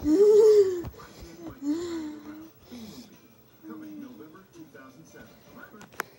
Coming November 2007.